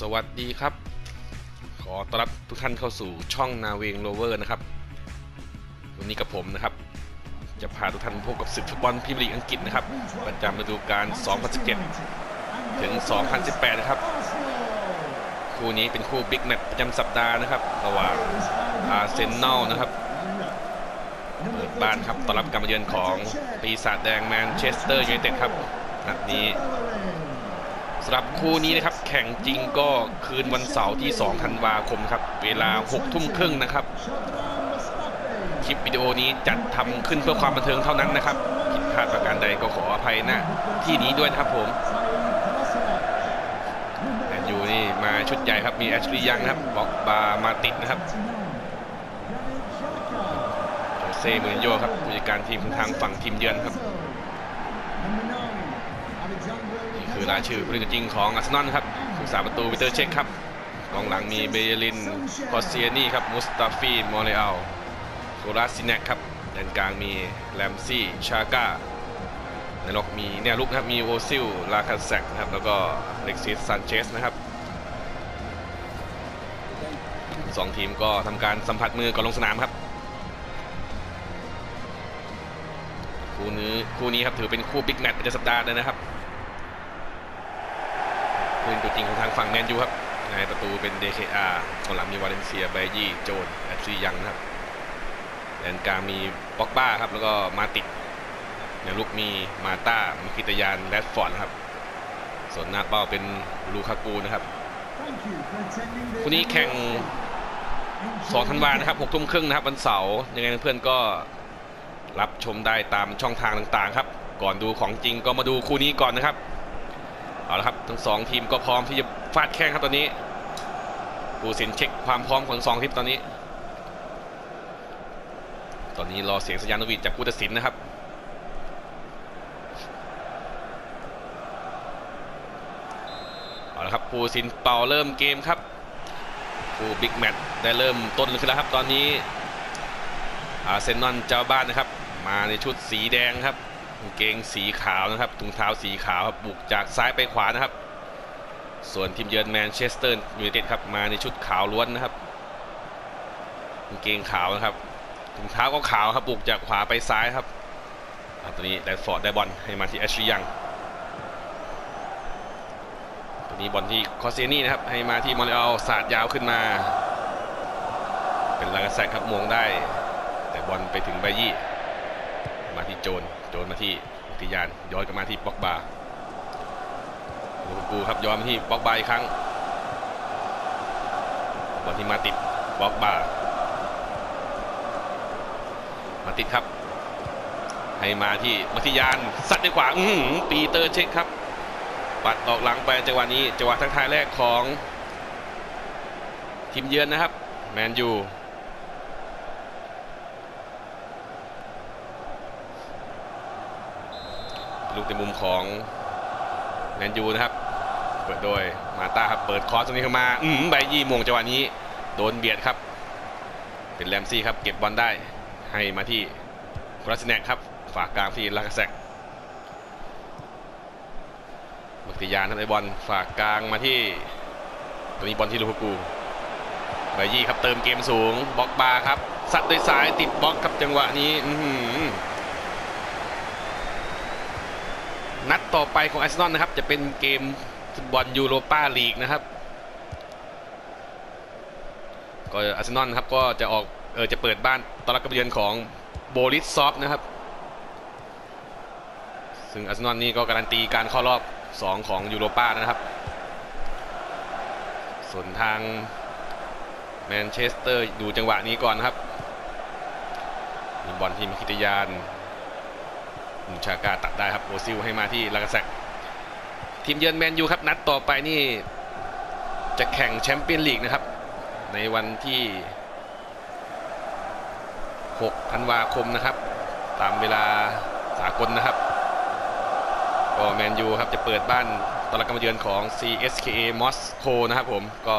สวัสดีครับ ขอต้อนรับทุกท่านเข้าสู่ช่องนาเวงโรเวอร์นะครับ วันนี้กับผมนะครับ จะพาทุกท่านพบกับศึกฟุตบอลพรีเมียร์ลีกอังกฤษนะครับ ประจำฤดูกาล 2017 ถึง 2018 นะครับ คู่นี้เป็นคู่บิ๊กแมตช์ประจำสัปดาห์นะครับ ระหว่างอาร์เซนอลนะครับเปิดบ้านครับต้อนรับการมาเยือนของปีศาจแดงแมนเชสเตอร์ยูไนเต็ดครับนัดนี้สำหรับคู่นี้นะครับ แข่งจริงก็คืนวันเสาร์ที่ 2 ธันวาคมครับ เวลา 6 ทุ่มครึ่งนะครับ คลิปวิดีโอนี้จัดทำขึ้นเพื่อความบันเทิงเท่านั้นนะครับ ผิดพลาดประการใดก็ขออภัยนะที่นี้ด้วยนะครับผมแอนยูนี่มาชุดใหญ่ครับ มีแอชลีย์ยังครับบอกบามาติดนะครับโจเซ่เมือนโยครับผู้จัดการทีมทางฝั่งทีมเยือนครับ คือรายชื่อผู้เล่นตัวจริงของอาร์เซนอลครับผู้สาประตูวิเตอร์เช็คครับกองหลังมีเบเยลินคอสเซียนี่ครับมุสตาฟีมอเรอัลโคราซิเนกครับแดนกลางมีแรมซี่ชาก้าในล็อกมีแนวลุกครับมีโอซิลลาคาเซกนะครับแล้วก็เล็กซิสซานเชสนะครับสองทีมก็ทำการสัมผัสมือก่อนลงสนามครับ คู่นี้คู่นี้ครับถือเป็นคู่บิ๊กแมตช์ประจำสัปดาห์เลยนะครับ เล่นตัวจริงของทางฝั่งแมนยูครับในประตูเป็น เดเคอา กองหลังมีวาเลนเซียไบยี่โจนส์แอชลีย์ยังนะครับแดนกลางมีป็อกบ้าครับแล้วก็มาติกแนวรุกมีมาต้ามิคิตยานแรดฟอร์ดนครับส่วนหน้าเป้าเป็นลูคากูนะครับคู่นี้แข่ง2ธันวานะครับ6ทุ่มครึ่งนะครับวันเสาร์ยังไงเพื่อนก็รับชมได้ตามช่องทางต่างๆครับ ก่อนดูของจริงก็มาดูคู่นี้ก่อนนะครับ เอาละครับทั้งสองทีมก็พร้อมที่จะฟาดแข้งครับตอนนี้ผู้สินเช็คความพร้อมของสองทีมตอนนี้ ตอนนี้รอเสียงสัญญาณวีดจากผู้ตัดสินนะครับเอาละครับผู้สินเป่าเริ่มเกมครับผู้บิ๊กแมตช์ได้เริ่มต้นขึ้นแล้วครับตอนนี้อาร์เซนอลเจ้าบ้านนะครับ มาในชุดสีแดงครับ กางเกงสีขาวนะครับถุงเท้าสีขาวครับบุกจากซ้ายไปขวานะครับ ส่วนทีมเยือนแมนเชสเตอร์ยูไนเต็ดครับมาในชุดขาวล้วนนะครับกางเกงขาวนะครับถุงเท้าก็ขาวครับบุกจากขวาไปซ้ายครับอ่าตอนนี้แรชฟอร์ดได้บอลให้มาที่แอชลีย์ยังตอนนี้บอลที่คอสเซนี่นะครับให้มาที่มอนเรอัลสาดยาวขึ้นมา เป็นลากาแซกครับมงได้ แต่บอลไปถึงไบยี่มาที่โจน นมาที่ทิยานย้อนกลับมาที่ป็อกบาลูกกูครับย้อนมาที่ป็อกบาอีกครั้งบอลที่มาติดป็อกบามาติดครับ ให้มาที่มาทิยานสัดด้วยขวาอืปีเตอร์เช็คครับ ปัดออกหลังไปจังหวะนี้จังหวะทักทายแรกของทีมเยือนนะครับ แมนยู ลูก ในมุมของแมนยูนะครับ เปิดโดยมาตาครับ เปิดคอร์สตรงนี้เข้ามา อืมใบยี่มงจังหวะนี้ โดนเบียดครับ เป็นแรมซี่ครับ เก็บบอลได้ ให้มาที่กราสเนกครับ ฝากกลางที่ลากาแซกบักติยานทำไอบอลฝากกลางมาที่ตัวนี้บอลที่ลูกกูใบยี่ครับเติมเกมสูงบล็อกบาร์ครับสัดด้วยซ้ายติดบล็อกครับจังหวะนี้ อือหือ นัด ต่อไปของอาร์เซนอลนะครับ จะเป็นเกมฟุตบอลยูโรปาลีกนะครับ ก็อาร์เซนอลครับก็จะออกเออจะเปิดบ้านต้อนรับการเยือนของโบลิสซอฟนะครับ ซึ่งอาร์เซนอลนี่ก็การันตีการเข้ารอบ 2 ของยูโรปานะครับ ส่วนทางแมนเชสเตอร์ดูจังหวะนี้ก่อนนะครับบอลที่มิคิตยาน ชากาตัดได้ครับโอซิลให้มาที่ลากาแซกทีมเยือนแมนยูครับนัดต่อไปนี่จะแข่งแชมเปี้ยนลีกนะครับ ในวันที่ 6 ธันวาคมนะครับ ตามเวลาสากลนะครับก็แมนยูครับจะเปิดบ้านตอนรับการมาเยือนของ CSKA มอสโกนะครับผมก็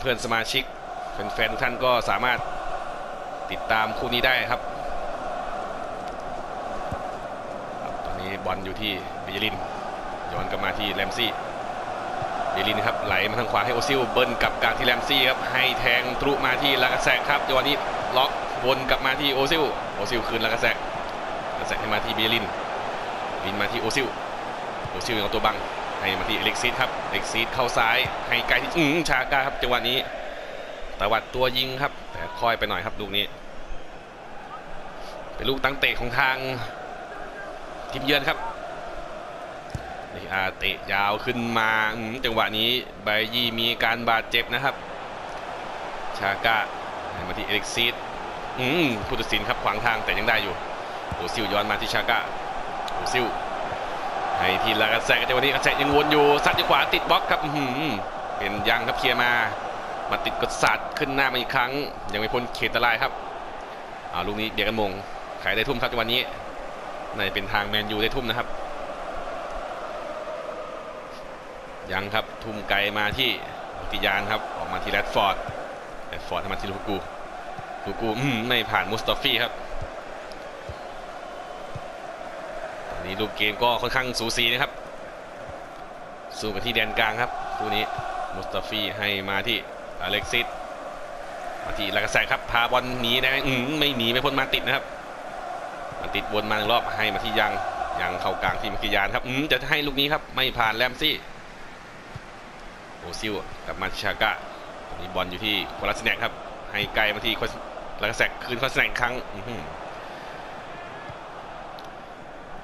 เพื่อนๆสมาชิกแฟนๆทุกท่านก็สามารถติดตามคู่นี้ได้ครับ ตอนนี้ บอลอยู่ที่เบยลินย้อนกลับมาที่แรมซี่เบลินครับไหลมาทางขวาให้โอซิลเบิ้ลกับการที่แรมซี่ครับให้แทงทะลุมาที่ลากาแซกครับจังหวะนี้ล็อกวนกลับมาที่โอซิลโอซิลคืนลากาแซกลากาแซกให้มาที่เบเยรินเบเยรินมาที่โอซิลโอซิลเอาตัวบังให้มาที่เอเล็กซิสครับเอเล็กซิสเข้าซ้ายให้ไหลที่อืมชาก้าครับจังหวะนี้ตวัดตัวยิงครับ แต่ค่อยไปหน่อยครับลูกนี้ เป็นลูกตั้งเตะของทาง ทีมเยือนครับนี่อาเตะยาวขึ้นมาจังหวะนี้ไบยี่มีการบาดเจ็บนะครับ ชาก้าให้มาที่เอเล็กซิสอืมผู้ตัดสินครับขวางทางแต่ยังได้อยู่โอซิลย้อนมาที่ชาก้าโอซิลให้ทีละกระแสกจังหวะนี้กระแสยังวนอยู่ซัดที่ขวาติดบล็อกครับเป็นยังครับเคลียร์มามาติดกดสัดขึ้นหน้ามาอีกครั้ง ยังไม่พ้นเขตอันตรายครับเอาลูกนี้เบียกันมงใครได้ทุ่มครับจังหวะนี้ ในเป็นทางแมนยูได้ทุ่มนะครับ ยังครับทุ่มไกลมาที่มิคิตยานครับ ออกมาที่แรดฟอร์ดแรดฟอร์ดให้มาที่ลูกากูลูกากูไม่ผ่านมุสตาฟีครับตอนนี้รูปเกมก็ค่อนข้างสูสีนะครับสู้กันที่แดนกลางครับคู่นี้มุสตาฟีให้มาที่อเล็กซิสมาที่ลากาแซกครับพาบอลหนีได้ไหมอืมไม่หนีไม่พ้นมาติดนะครับ มาติดวนมาหนึ่งรอบให้มาที่ยังยังเข้ากลางที่มิคิตยานครับอืมจะให้ลูกนี้ครับไม่ผ่านแรมซี่โอซิลกลับมาชากะตอนนี้บอลอยู่ที่โคลาซิแนกครับ ให้ไหลมาที่ลากาแซกคืนโคลาซิแนกครับอื้อหือ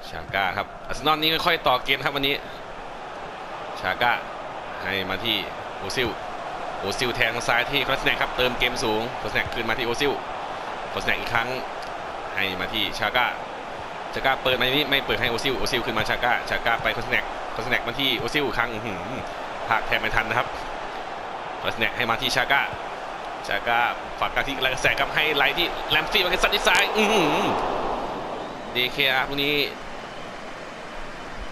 ชากาครับอาร์เซนอลนี่ค่อยๆต่อเกมครับวันนี้ ชากาให้มาที่โอซิลโอซิลแทงซ้ายที่โคลาซิแนกครับเติมเกมสูงโคลาซิแนกคืนมาที่โอซิลโคลัสแนกอีกครั้ง ให้มาที่ชากาชากาเปิดมาทีนี้ไม่เปิดให้โอซิลโอซิลขึ้นมาชากาชากาไปคลัสแนกคลัสแนกมาที่โอซิลครั้งหือพากแทนไม่ทันนะครับลัสแนกให้มาที่ชาก้าชาก้าฝากการที่แรงแสกับให้ไหลที่แลมซี่มาที่ซัดที่ซ้ายอืเดเคอาพวกนี้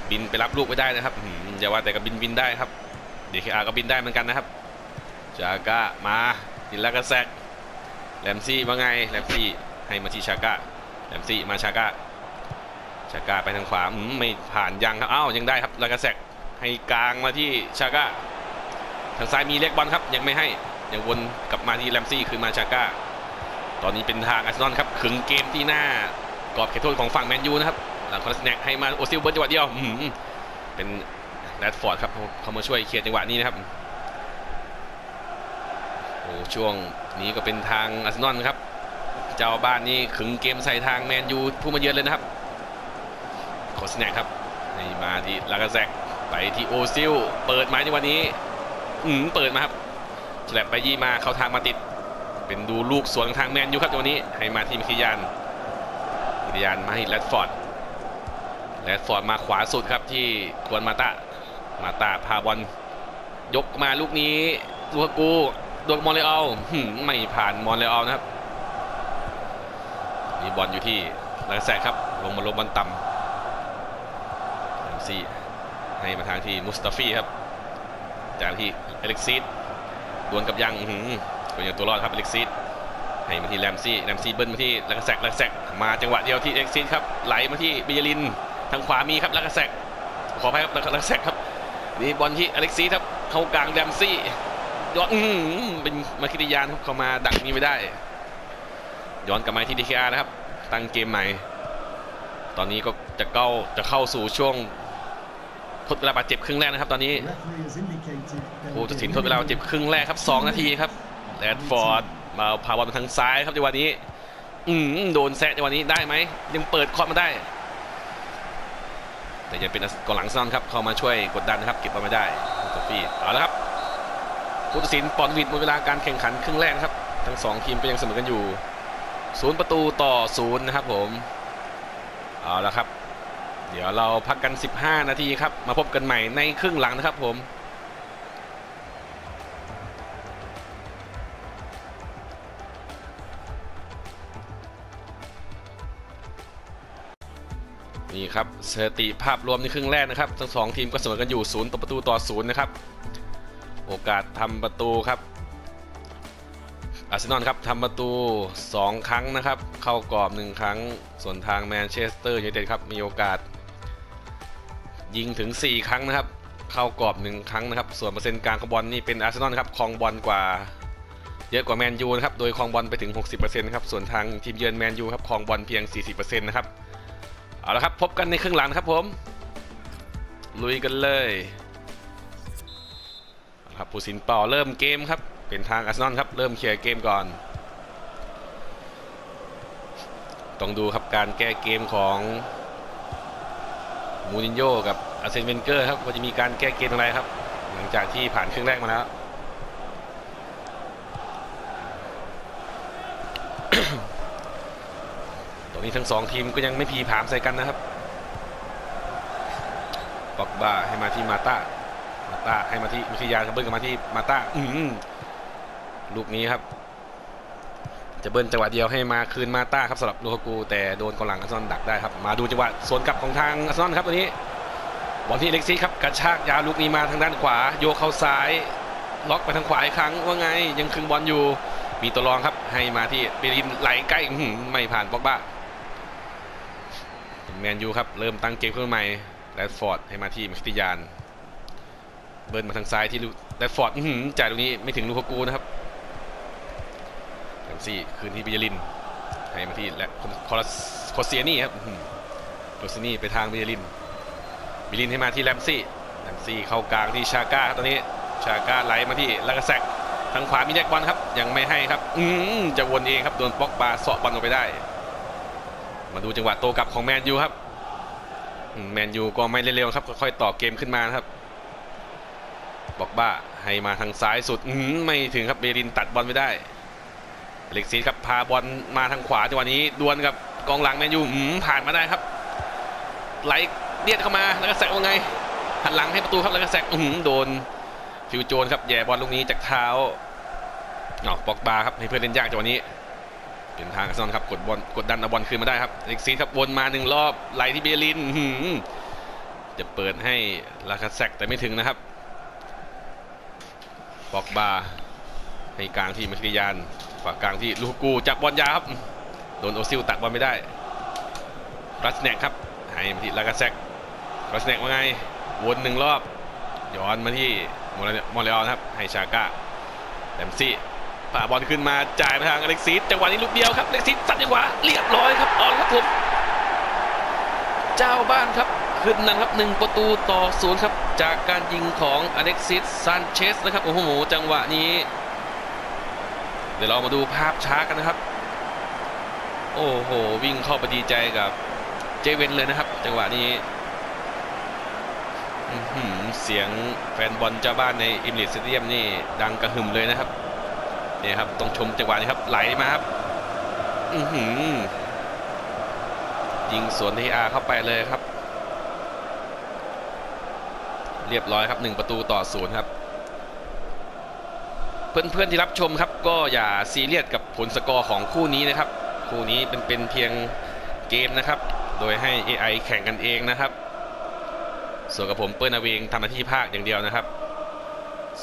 บินไปรับลูกไม่ได้นะครับอย่าว่าแต่กับบินบินได้ครับเดเคอาร์ก็บินได้เหมือนกันนะครับชาก้ามาดินแล้วก็แซกแลมซี่ว่าไงแลมซี่ให้มาที่ชาก้า แลมซี่มาชาก้าชาก้าไปทางขวาอืมไม่ผ่านยังครับอ้าวยังได้ครับล้วก็แซกให้กลางมาที่ชาก้าทางซ้ายมีเล็กบอลครับยังไม่ให้ยังวนกลับมาที่แรมซี่คืนมาชาก้าตอนนี้เป็นทางอาร์เซนอลครับขึงเกมที่หน้ากรอบเขตโทษของฝั่งแมนยูนะครับหลังคอร์สแนกให้มาโอซิลเบิร์จังหวะเดียวอื้อหือเป็นแรดฟอร์ดครับเขามาช่วยเคลียร์จังหวะนี้นะครับโอ้ช่วงนี้ก็เป็นทางอาร์เซนอลครับ เจ้าบ้านนี่ขึงเกมใส่ทางแมนยูผู้มาเยือนเลยนะครับโคสแนกครับให้มาที่ลากาแซกไปที่โอซิลเปิดไม้ในวันนี้อืมเปิดมาครับฉลับไปยี่มาเข้าทางมาติด เป็นดูลูกสวนทางแมนยูครับในวันนี้ ให้มาที่มิคิยานมิคิยานมาให้แรดฟอร์ดแรดฟอร์ดมาขวาสุดครับที่ควรมาตามาตาพาบอลยกมาลูกนี้ลูกกูโดนมอนเรอัลไม่ผ่านมอนเรอัลนะครับ นี่บอลอยู่ที่ลากแซกครับ ลงมาลงบอลต่ำแอมซี่ให้มาทางที่มุสตาฟีครับ จากที่เอเล็กซิสดวลกับยังหือเป็นอย่างตัวรอดครับเอเล็กซิสให้มาที่แรมซี่แรมซี่เบิ้ลมาที่ลักแซกลักแซกมาจังหวะเดียวที่อเล็กซิสครับไหลมาที่บิยลิน ทางขวามีครับลักแซกขออภัยครับลักแซกครับนี่บอลที่อเล็กซิสครับเข้ากลางแรมซี่ยอดอื้อหือเป็นมาคิติยานครับเข้ามาดักนี้ไม่ได้ ย้อนกลับมาที่ดีคอาร์นะครับ ตั้งเกมใหม่ ตอนนี้ก็จะเข้าจะเข้าสู่ช่วงทดเวลาบาดเจ็บครึ่งแรกนะครับ ตอนนี้ผู้ตัดสินทดเวลาบาดเจ็บครึ่งแรกครับ 2 นาทีครับแรดฟอร์ดมาพาบอลมาทางซ้ายครับจังหวะนี้ อืมโดนแซะจังหวะนี้ได้ไหมยังเปิดคอร์มาได้ แต่ยังเป็นกองหลังซ้อนครับ เข้ามาช่วยกดดันนะครับ เก็บบอลไม่ได้โซฟี่เอาละครับผู้ตัดสินปอนวิดหมดเวลาการแข่งขันครึ่งแรกครับ ทั้งสองทีมก็ยังเสมอกันอยู่ ศูนย์ประตูต่อศูนย์นะครับผม เอาละครับ เดี๋ยวเราพักกัน 15 นาทีครับ มาพบกันใหม่ในครึ่งหลังนะครับผมนี่ครับสถิติภาพรวมในครึ่งแรกนะครับ ทั้งสองทีมก็เสมอกันอยู่ 0ต่อประตูต่อศูนย์นะครับ โอกาสทำประตูครับ อาร์เซนอลครับทำประตู 2 ครั้งนะครับ เข้ากรอบ 1 ครั้ง ส่วนทางแมนเชสเตอร์ยูไนเต็ดครับ มีโอกาส ยิงถึง 4 ครั้งนะครับ เข้ากรอบหนึ่งครั้งนะครับ ส่วนเปอร์เซ็นต์การครองบอลนี่เป็นอาร์เซนอลครับครองบอลกว่า เยอะกว่าแมนยูนะครับ โดยครองบอลไปถึง 60%ครับ ส่วนทางทีมเยือนแมนยูครับครองบอลเพียง 40%นะครับ เอาละครับ พบกันในครึ่งหลังครับผม ลุยกันเลยครับผู้ตัดสินเป่าเริ่มเกมครับ เป็นทางอาร์เซนอลครับ เริ่มเคลียร์เกมก่อน ต้องดูครับการแก้เกมของมูรินโญ่กับอาร์เซนเวนเกอร์ครับว่าจะมีการแก้เกมอะไรครับ หลังจากที่ผ่านครึ่งแรกมาแล้วตรงนี้ทั้งสองทีมก็ยังไม่ผลีผลามใส่กันนะครับป็อกบาให้มาที่มาตามาตาให้มาที่วิทยาครับเบิ้ลกับมาที่มาตาอืม ลูกนี้ครับ จะเบิ้ลจังหวะเดียวให้มาคืนมาต้าครับสำหรับลูกกูแต่โดนกองหลังอาร์เซอลดักได้ครับ มาดูจังหวะสวนกลับของทางอาร์เซอลครับตัวนี้บอลที่เล็กซี่ครับกระชากยาวลูกนี้มาทางด้านขวา โยกเข้าซ้าย ล็อกไปทางขวาอีกครั้งว่าไง ยังคึงบอลอยู่ มีตัวรองครับ ให้มาที่เบรินไหลใกล้ไม่ผ่านป็อกบ้าแมนยูครับเริ่มตั้งเกมขึ้นใหม่แรดฟอร์ดให้มาที่มิสติยาน เบิร์นมาทางซ้ายที่แรดฟอร์ดจ่ายตรงนี้ไม่ถึงลูกกูนะครับ ซี่คืนที่เบริน ให้มาที่และคอร์คอเซียนี่ครับโคเซียนี่ไปทางเบรินบิลินให้มาที่แรมซี่แรมซี่เข้ากลางที่ชาก้ารตอนนี้ชาก้าไหลมาที่ลากาแซกทางขวามีแจ็คบอลครับ ยังไม่ให้ครับ อืมจะวนเองครับโดนปอกบาเสาะบอลออกไปได้ มาดูจังหวะโตกลับของแมนยูครับแมนยูก็ไม่เร็วๆครับค่อยๆต่อเกมขึ้นมาครับบอกบ้าให้มาทางซ้ายสุดอืมไม่ถึงครับเบรินตัดบอลไม่ได้ อเล็กซีสครับพาบอลมาทางขวาจังหวะนี้ดวลกับกองหลังแมนยูผ่านมาได้ครับไหลเลียดเข้ามาแล้วก็แซกว่าไงหันหลังให้ประตูครับแล้วก็แซกอื้อหือโดนฟิวโจนครับแย่บอลลูกนี้จากเท้าออกบอกบาครับให้เพื่อนเล่นยากจังหวะนี้ เป็นทางอาร์ซอลครับกดบอลกดดันเอาบอลคืนมาได้ครับเล็กซีครับวนมาหนึ่งรอบไหลที่เบลินจะเปิดให้ลาคาแซกแต่ไม่ถึงนะครับบอกบาให้กลางที่มัคคิยาน ฝากกลางที่ลูกกูจับบอลยาครับโดนโอซิลตัดบอลไม่ได้รัสแนกครับให้มาที่ลากาแซกรัสแนกว่าไงวนหนึ่งรอบ ย้อนมาที่มอนมอนเรอัลครับให้ชาก้าแรมซี่พาบอลขึ้นมาจ่ายไปทางอเล็กซิสจังหวะนี้ลูกเดียวครับอเล็กซิสซัดจังหวะเรียบร้อยครับออนครับผมเจ้าบ้านครับขึ้นนำครับหนึ่งประตูต่อศูนย์ครับ จากการยิงของอเล็กซิสซานเชสนะครับโอ้โหจังหวะนี้ เดี๋ยวเรามาดูภาพช้ากันนะครับ โอ้โห วิ่งเข้าไปดีใจกับเวนเกอร์เลยนะครับ จังหวะนี้เสียงแฟนบอลเจ้าบ้านในเอมิเรตส์สเตเดียมนี่ดังกระหึ่มเลยนะครับเนี่ยครับต้องชมจังหวะนี้ครับไหลมาครับอือหือยิงสวนทีอาเข้าไปเลยครับ เรียบร้อยครับหนึ่งประตูต่อศูนย์ครับ เพื่อนๆที่รับชมครับก็อย่าซีเรียสกับผลสกอร์ของคู่นี้นะครับ คู่นี้เป็นเป็นเพียงเกมนะครับ โดยให้ AI แข่งกันเองนะครับ ส่วนกับผมเปิ้ลนาเวงทำหน้าที่ภาคอย่างเดียวนะครับ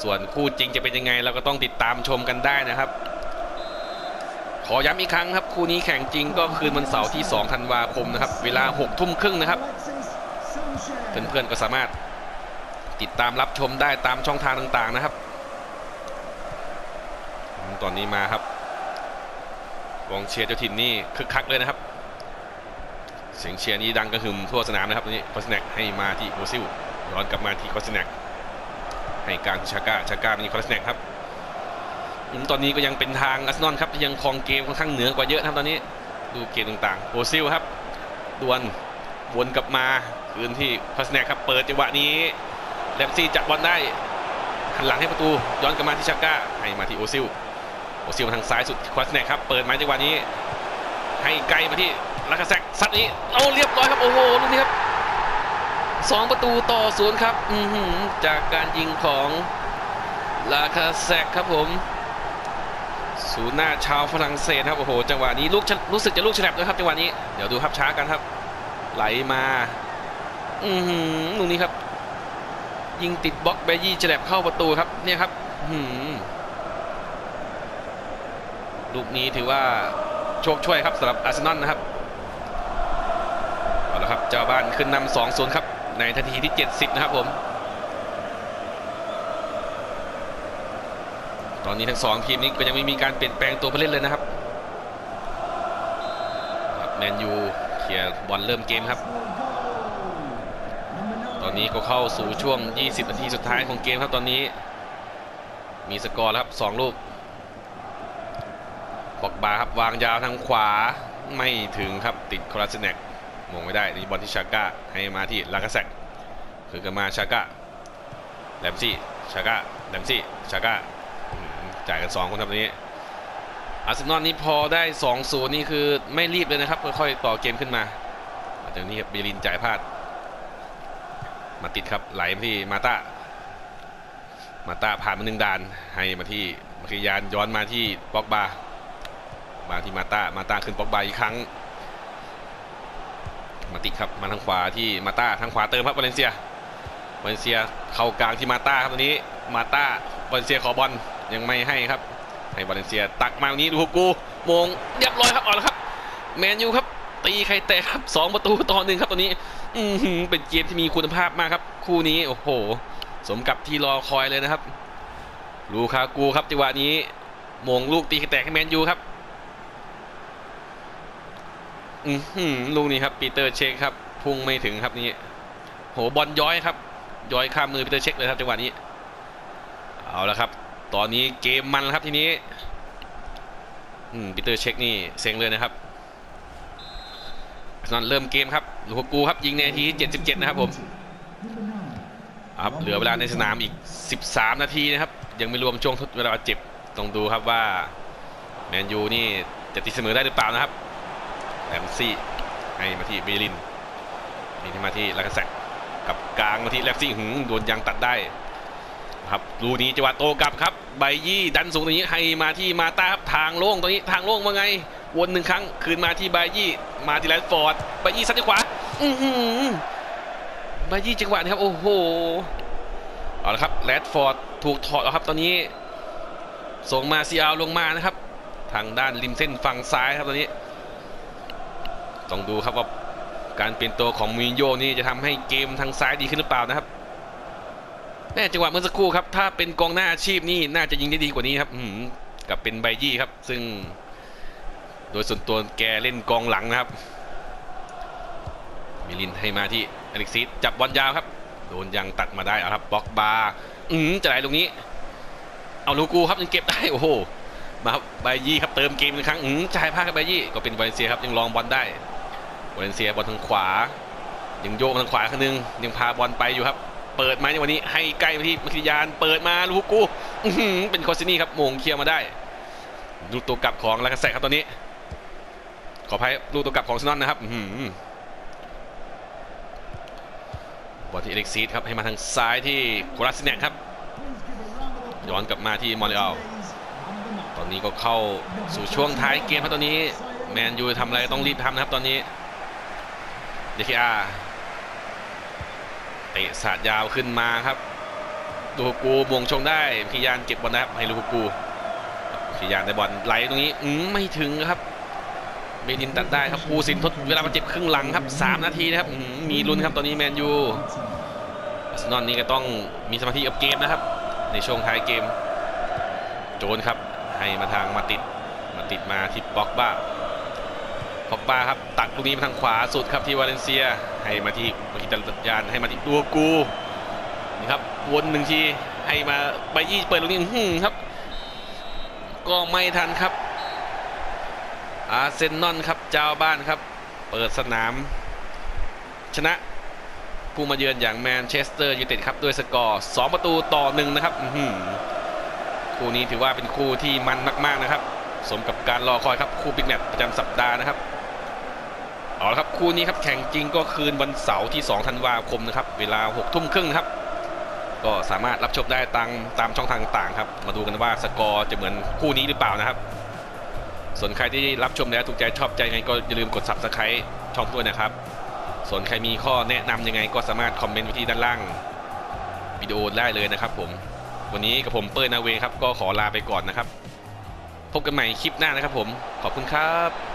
ส่วนคู่จริงจะเป็นยังไงเราก็ต้องติดตามชมกันได้นะครับ ขอย้ำอีกครั้งครับ คู่นี้แข่งจริงก็คืนวันเสาร์ที่ 2 ธันวาคมนะครับ เวลา6ทุ่มครึ่งนะครับ เพื่อนๆก็สามารถติดตามรับชมได้ตามช่องทางต่างๆนะครับ ตอนนี้มาครับกองเชียร์เจ้าถิ่นนี่คึกคักเลยนะครับ เสียงเชียร์นี้ดังกระหึ่มทั่วสนามนะครับตอนนี้โคลาซินัชให้มาที่โอซิลย้อนกลับมาที่โคลาซินัชให้กลางชาก้าชาก้ามีโคลาซินัชครับตอนนี้ก็ยังเป็นทางอาร์เซนอลครับที่ยังครองเกมค่อนข้างเหนือกว่าเยอะนะครับตอนนี้ดูเกมต่างๆโอซิลครับดวลวนกลับมาคืนที่โคลาซินัชครับเปิดจังหวะนี้แรมซี่จับบอลได้หันหลังให้ประตูย้อนกลับมาที่ชาก้าให้มาที่โอซิล โอซิลมาทางซ้ายสุดโคลาซินัชครับ เปิดมาจังหวะนี้ ให้ไกลมาที่ลากาแซตต์ซัดนี้เอาเรียบร้อยครับ โอ้โหลูกนี้ครับสองประตูต่อศูนย์ครับอืจากการยิงของลากาแซตต์ครับผมศูนย์หน้าชาวฝรั่งเศสครับ โอ้โห จังหวะนี้ลูกรู้สึกจะลูกฉลับด้วยครับจังหวะนี้ เดี๋ยวดูครับช้ากันครับ ไหลมา อือหือลูกนี้ครับ ยิงติดบล็อกแบยี่ฉลับเข้าประตูครับ เนี่ยครับ อื้อหือ ลูกนี้ถือว่าโชคช่วยครับสำหรับอาร์เซนอลนะครับเอาละครับเจ้าบ้านขึ้นนำสองศูนย์ครับ ในทันทีที่ 70 นะครับผม ตอนนี้ทั้งสองทีมนี้ก็ยังไม่มีการเปลี่ยนแปลงตัวผู้เล่นเลยนะครับแมนยูเคลียร์บอลเริ่มเกมครับ ตอนนี้ก็เข้าสู่ช่วง 20 นาทีสุดท้ายของเกมครับตอนนี้ มีสกอร์ครับ 2 ลูก บอกบาครับวางยาวทางขวาไม่ถึงครับติดคอรัสเนกมงไม่ได้นี่บอลที่ชาก้าให้มาที่ลากาแซกคือกันมาชาก้าแลมซี่ชาก้าแลมซี่ชาก้าจ่ายกัน 2 คนครับตอนนี้อาร์เซนอลนี่พอได้2 0นี่คือไม่รีบเลยนะครับค่อยๆต่อเกมขึ้นมาเดี๋ยวนี้ครับเบลินจ่ายพลาด มาติดครับไหลมาที่มาตามาตาผ่านมาหนึ่งด่านให้มาที่มาคิยานย้อนมาที่ป็อกบา มาที่มาตามาตาขึ้นป็อกบาอีกครั้ง มาติดครับมาทางขวาที่มาตาทางขวาเติมครับวาเลนเซีย วาเลนเซียเข้ากลางที่มาตาครับตอนนี้ มาตาวาเลนเซียขอบอลยังไม่ให้ครับ ให้วาเลนเซียตักมาตรงนี้ลูกากูโหม่งเรียบร้อยครับออกแล้วครับ แมนยูครับ ตีไข่แตกครับสองประตูต่อหนึ่งครับตอนนี้อืเป็นเกมที่มีคุณภาพมากครับ คู่นี้โอ้โห สมกับที่รอคอยเลยนะครับลูกากูครับจังหวะนี้โหม่งลูกตีไข่แตกให้แมนยูครับ ลูกนี้ครับปีเตอร์เช็คครับพุ่งไม่ถึงครับนี่โหบอลย้อยครับ ย้อยข้ามมือปีเตอร์เช็คเลยครับจังหวะนี้เอาละครับ ตอนนี้เกมมันแล้วครับทีนี้อปีเตอร์เช็คนี่เซ็งเลยนะครับนั่นเริ่มเกมครับลูกากูครับยิงในนาที77 นะครับผมครับเหลือเวลาในสนามอีก 13 นาทีนะครับ ยังไม่รวมช่วงทดเวลาเจ็บต้องดูครับว่าแมนยูนี่จะตีเสมอได้หรือเปล่านะครับ แลมซี่ให้มาที่เบลินมีที่มาที่ลากาแซกกับกลางมาที่แลมซี่หึงโดนยางตัดได้ครับลูนี้จังหวะโตกลับครับใบยี่ดันสูงตรงนี้ให้มาที่มาตาครับทางโล่งตรงนี้ทางโล่งว่าไง วนหนึ่งครั้งคืนมาที่บยี่มาที่แรดฟอร์ดบยี่ซัดที่ขวาอื้อหือบยี่จังหวะนี้ครับโอ้โหเอาละครับแรดฟอร์ดถูกถอดแล้วครับตอนนี้ ส่งมาซีอาลงมานะครับ ทางด้านริมเส้นฝั่งซ้ายครับตอนนี้ ต้องดูครับว่าการเปลี่ยนตัวของมูรินโญ่นี่จะทำให้เกมทางซ้ายดีขึ้นหรือเปล่านะครับแม่จังหวะเมื่อสักครู่ครับ ถ้าเป็นกองหน้าอาชีพนี่น่าจะยิงได้ดีกว่านี้ครับกับเป็นไบยี่ครับ ซึ่ง โดยส่วนตัวแกเล่นกองหลังนะครับ มิลินให้มาที่อเล็กซิสจับบอลยาวครับ โดนยังตัดมาได้เอาครับบล็อกบาร์อืมจะไหลตรงนี้ เอาลูกูครับยังเก็บได้โอ้โหมาครับไบยี่ครับเติมเกมอีกครั้งอืมจ่ายพลาดกับไบยี่ก็เป็นวาเลเซียครับยังลองบอลได้ วาเลนเซียบอลทางขวา ยังโยกทางขวาครั้งนึง ยังพาบอลไปอยู่ครับ เปิดมาในวันนี้ให้ใกล้ไปที่มัคคิยาน เปิดมาลูกกูเป็นคอสซินี่ครับโมงเคลียร์มาได้ลูกตัวกลับของลากาแซกครับตอนนี้ ขออภัยลูกตัวกลับของซนอนนะครับบอลที่เอล็กซีดครับให้มาทางซ้ายที่โคราซิเนกครับ ย้อนกลับมาที่มอนเรอัลตอนนี้ก็เข้าสู่ช่วงท้ายเกมครับตอนนี้ แมนยูทำอะไรต้องรีบทำนะครับตอนนี้ ดคิอาเตะสาดยาวขึ้นมาครับลูกกูบวงชงได้พิยานเก็บบอลนะครับให้ลูกกูพิยานในบอลไหลตรงนี้อืมไม่ถึงครับเบนินตัดได้ครับภูสินทดเวลาบาเจ็บครึ่งหลังครับ 3 นาทีนะครับอืมมีลุ้นครับตอนนี้แมนยูอาร์เซนอลนี่ก็ต้องมีสมาธิกับเกมนะครับ ในช่วงท้ายเกม โจนครับให้มาทางมาติดมาติดมาที่ป็อกบ้า ปอกบ้าครับตักลูกนี้มาทางขวาสุดครับที่วาเลนเซีย ให้มาที่มาที่ตัดยานให้มาที่ตัวกูนี่ครับวนหนึ่งทีให้มาใบยี่เปิดลูกนี้หือครับ ก็ไม่ทันครับ อาร์เซนอลครับเจ้าบ้านครับ เปิดสนาม ชนะผู้มาเยือนอย่างแมนเชสเตอร์ยูไนเต็ดครับด้วยสกอร์ 2 ประตูต่อหนึ่งนะครับคู่นี้ถือว่าเป็นคู่ที่มันมาก ๆนะครับ สมกับการรอคอยครับคู่บิ๊กแมตช์ประจำสัปดาห์นะครับ เอาละครับคู่นี้ครับแข่งจริงก็คืนวันเสาร์ที่ 2 ธันวาคมนะครับ เวลา6ทุ่มครึ่งครับ ก็สามารถรับชมได้ตามตามช่องทางต่างๆครับ มาดูกันว่าสกอร์จะเหมือนคู่นี้หรือเปล่านะครับ ส่วนใครที่รับชมแล้วถูกใจชอบใจยังไงก็อย่าลืมกด subscribe ช่องด้วยนะครับ ส่วนใครมีข้อแนะนำยังไงก็สามารถคอมเมนต์ไว้ที่ด้านล่างวิดีโอได้เลยนะครับผม วันนี้กับผมเปิ้ลนาเวครับก็ขอลาไปก่อนนะครับ พบกันใหม่คลิปหน้านะครับผม ขอบคุณครับ